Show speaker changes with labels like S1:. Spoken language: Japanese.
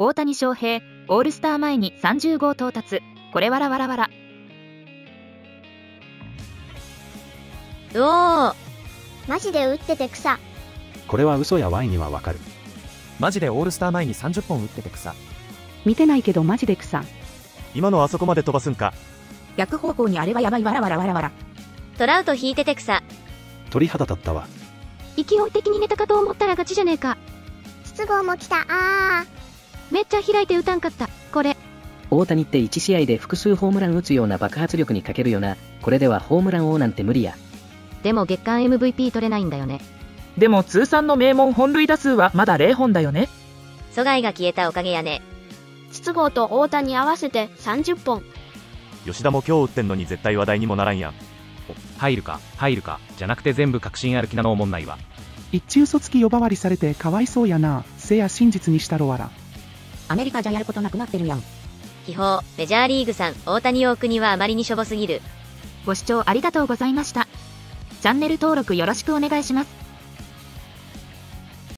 S1: 大谷翔平、オールスター前に30号到達。これわらわらわら。
S2: うおー
S3: マジで打ってて草。
S4: これは嘘やワイにはわかる。
S5: マジでオールスター前に30本打ってて草。
S6: 見てないけどマジで草。
S5: 今のあそこまで飛ばすんか。
S7: 逆方向にあれはやばいわらわらわらわら。
S2: トラウト引いてて草。
S4: 鳥肌立ったわ。
S8: 勢い的に寝たかと思ったらガチじゃねえか。
S3: 筒香も来た。あ
S8: めっちゃ開いて打たんかった。これ。
S9: 大谷って1試合で複数ホームラン打つような爆発力に欠けるよな。これではホームラン王なんて無理や。
S8: でも月間 MVP 取れないんだよね。
S10: でも通算の名門本塁打数はまだ0本だよね。
S2: 阻害が消えたおかげやね。
S3: 筒香と大谷合わせて30本。
S5: 吉田も今日打ってんのに絶対話題にもならんやん。
S11: 入るか、入るか、じゃなくて全部確信歩きなのおもんないわ。
S12: 一中卒期呼ばわりされてかわいそうやな。せや真実にしたろわら。
S7: アメリカじゃやることなくなってるやん。
S2: 秘宝、メジャーリーグさん、大谷大国はあまりにしょぼすぎる。
S1: ご視聴ありがとうございました。チャンネル登録よろしくお願いします。